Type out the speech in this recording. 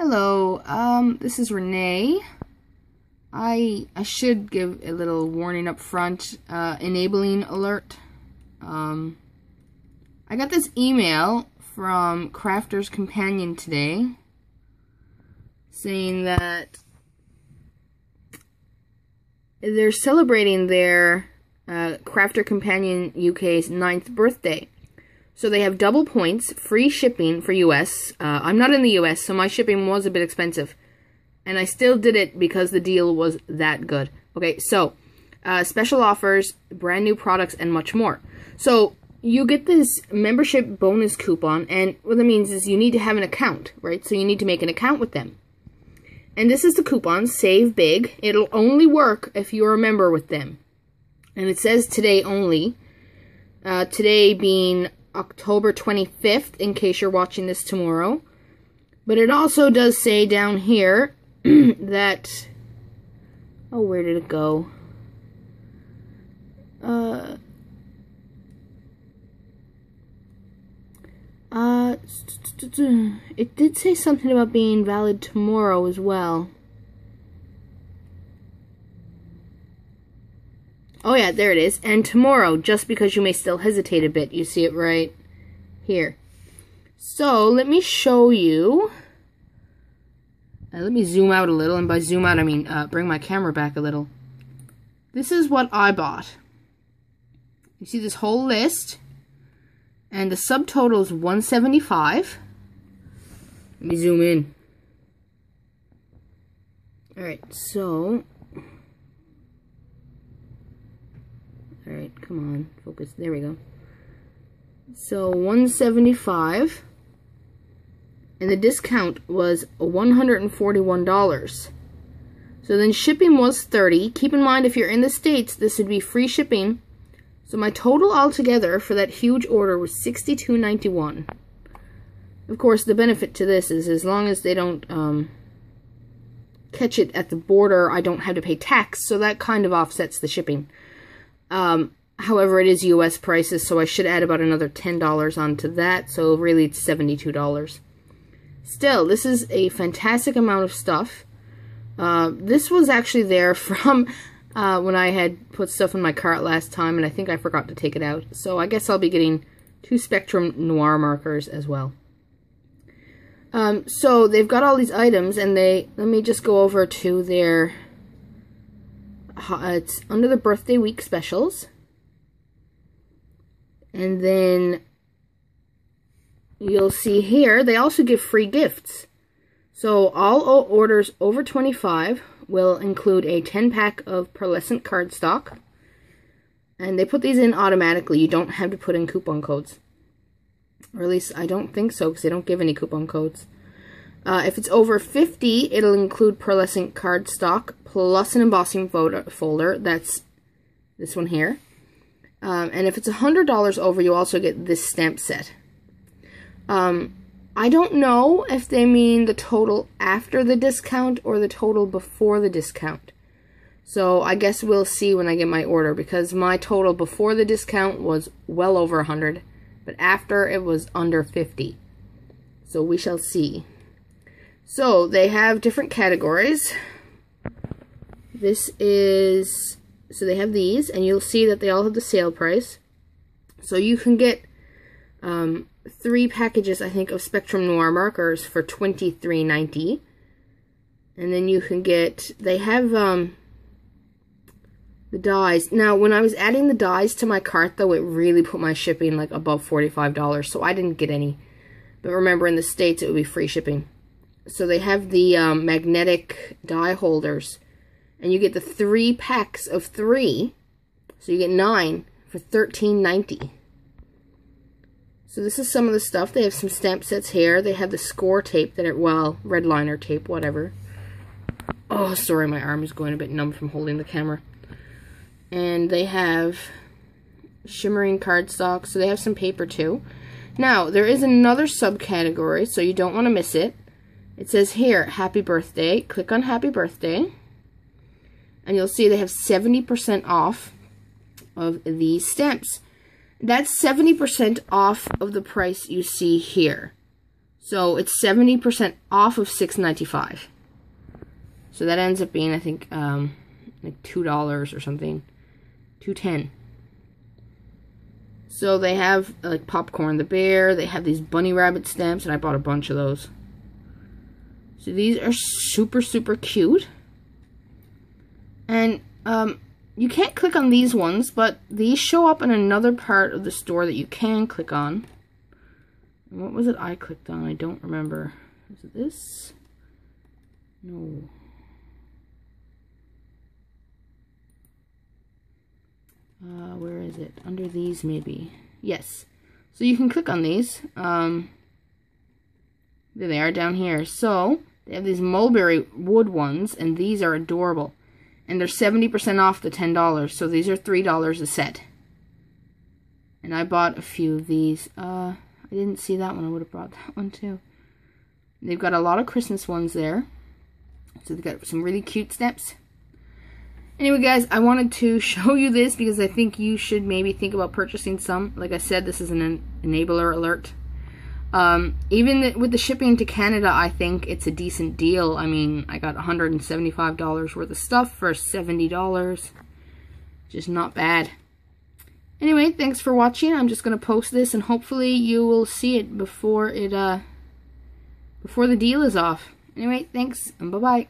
Hello, um, this is Renee. I I should give a little warning up front, uh, enabling alert. Um, I got this email from Crafter's Companion today saying that they're celebrating their uh, Crafter Companion UK's ninth birthday. So they have double points, free shipping for US. Uh, I'm not in the US, so my shipping was a bit expensive. And I still did it because the deal was that good. Okay, so uh, special offers, brand new products, and much more. So you get this membership bonus coupon, and what that means is you need to have an account, right? So you need to make an account with them. And this is the coupon, Save Big. It'll only work if you're a member with them. And it says today only. Uh, today being October 25th, in case you're watching this tomorrow. But it also does say down here that... Oh, where did it go? Uh... Uh, it did say something about being valid tomorrow as well. Oh yeah, there it is. And tomorrow, just because you may still hesitate a bit, you see it right here. So, let me show you. Uh, let me zoom out a little, and by zoom out, I mean uh, bring my camera back a little. This is what I bought. You see this whole list, and the subtotal is 175. Let me zoom in. Alright, so Alright, come on, focus. There we go. So 175 and the discount was $141. So then shipping was 30. Keep in mind if you're in the States, this would be free shipping. So my total altogether for that huge order was $62.91. Of course, the benefit to this is as long as they don't um, catch it at the border, I don't have to pay tax, so that kind of offsets the shipping. Um, however, it is U.S. prices, so I should add about another $10 onto that, so really it's $72. Still, this is a fantastic amount of stuff. Uh, this was actually there from uh, when I had put stuff in my cart last time, and I think I forgot to take it out. So I guess I'll be getting two Spectrum Noir markers as well. Um, so they've got all these items, and they, let me just go over to their it's under the birthday week specials. And then you'll see here, they also give free gifts. So all orders over 25 will include a 10 pack of pearlescent cardstock. And they put these in automatically. You don't have to put in coupon codes. Or at least I don't think so because they don't give any coupon codes. Uh, if it's over 50, it'll include pearlescent cardstock plus an embossing folder. That's this one here. Um, and if it's $100 over, you also get this stamp set. Um, I don't know if they mean the total after the discount or the total before the discount. So I guess we'll see when I get my order because my total before the discount was well over 100, but after it was under 50. So we shall see. So they have different categories. This is, so they have these, and you'll see that they all have the sale price. So you can get um, three packages, I think, of Spectrum Noir markers for twenty three ninety, And then you can get, they have um, the dies. Now, when I was adding the dies to my cart, though, it really put my shipping, like, above $45, so I didn't get any. But remember, in the States, it would be free shipping. So they have the um, magnetic die holders and you get the three packs of three. So you get nine for thirteen ninety. So this is some of the stuff. They have some stamp sets here. They have the score tape that are, well, red liner tape, whatever. Oh, sorry, my arm is going a bit numb from holding the camera. And they have shimmering cardstock, so they have some paper too. Now, there is another subcategory, so you don't want to miss it. It says here, happy birthday. Click on happy birthday and you'll see they have 70% off of these stamps. That's 70% off of the price you see here. So it's 70% off of $6.95. So that ends up being, I think, um, like $2 or something. 210 So they have like Popcorn the Bear. They have these Bunny Rabbit stamps, and I bought a bunch of those. So these are super, super cute. And um, you can't click on these ones, but these show up in another part of the store that you can click on. What was it I clicked on? I don't remember. Is it this? No. Uh, where is it? Under these, maybe. Yes. So you can click on these. Um, there they are down here. So, they have these mulberry wood ones, and these are adorable. And they're 70% off the $10, so these are $3 a set. And I bought a few of these. Uh, I didn't see that one. I would have brought that one too. They've got a lot of Christmas ones there. So they've got some really cute steps. Anyway, guys, I wanted to show you this because I think you should maybe think about purchasing some. Like I said, this is an enabler alert. Um, even with the shipping to Canada, I think it's a decent deal. I mean, I got $175 worth of stuff for $70. Just not bad. Anyway, thanks for watching. I'm just going to post this and hopefully you will see it before it, uh, before the deal is off. Anyway, thanks and bye-bye.